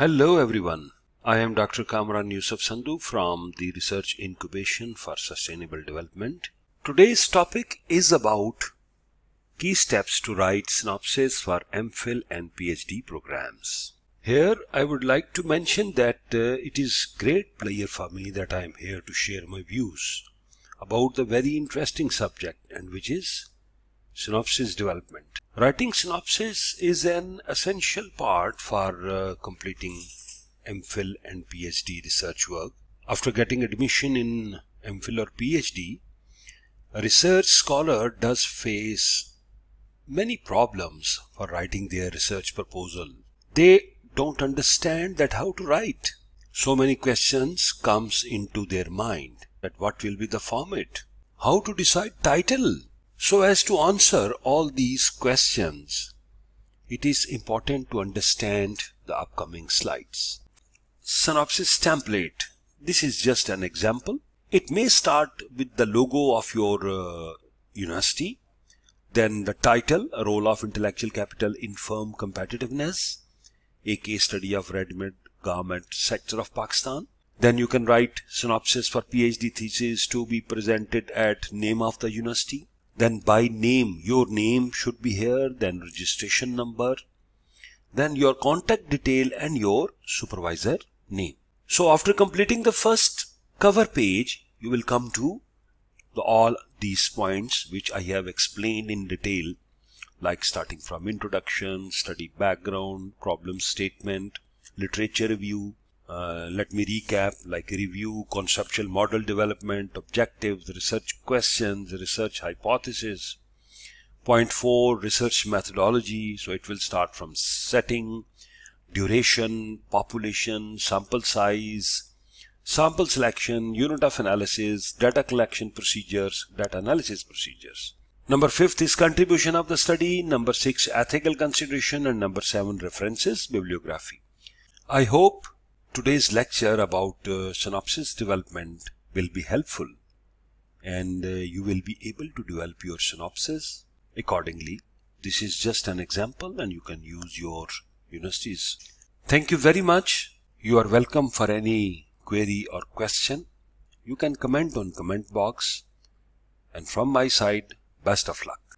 Hello everyone. I am Dr. Kamran Yusuf Sandhu from the Research Incubation for Sustainable Development. Today's topic is about key steps to write synopsis for MPhil and PhD programs. Here I would like to mention that uh, it is great pleasure for me that I am here to share my views about the very interesting subject and which is synopsis development. Writing synopsis is an essential part for uh, completing MPhil and PhD research work. After getting admission in MPhil or PhD, a research scholar does face many problems for writing their research proposal. They don't understand that how to write. So many questions comes into their mind that what will be the format, how to decide title, so as to answer all these questions, it is important to understand the upcoming slides. Synopsis template. This is just an example. It may start with the logo of your uh, university, then the title, a role of intellectual capital in firm competitiveness, a case study of ready-made garment sector of Pakistan. Then you can write synopsis for PhD thesis to be presented at name of the university, then by name your name should be here then registration number then your contact detail and your supervisor name. So after completing the first cover page you will come to the, all these points which I have explained in detail like starting from introduction study background problem statement literature review uh, let me recap like review, conceptual model development, objectives, research questions, research hypothesis. Point four, research methodology. So it will start from setting, duration, population, sample size, sample selection, unit of analysis, data collection procedures, data analysis procedures. Number fifth is contribution of the study. Number six, ethical consideration. And number seven, references, bibliography. I hope Today's lecture about uh, synopsis development will be helpful and uh, you will be able to develop your synopsis accordingly. This is just an example and you can use your universities. Thank you very much. You are welcome for any query or question. You can comment on comment box and from my side, best of luck.